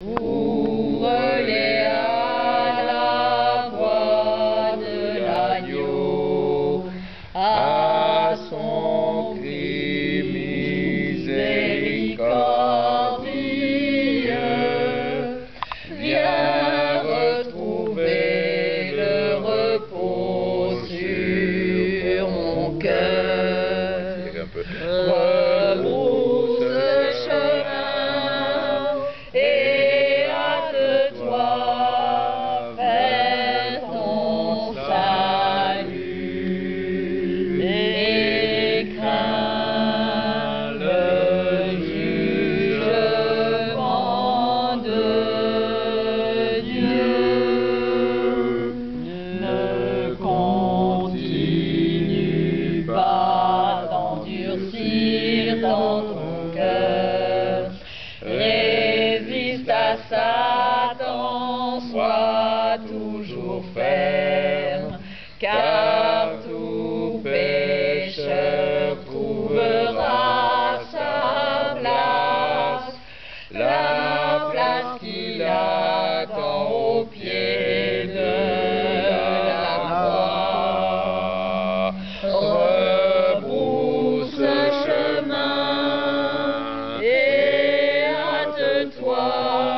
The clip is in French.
Ouvrez à la voix de l'agneau. dans ton cœur. Résiste à ça. soir.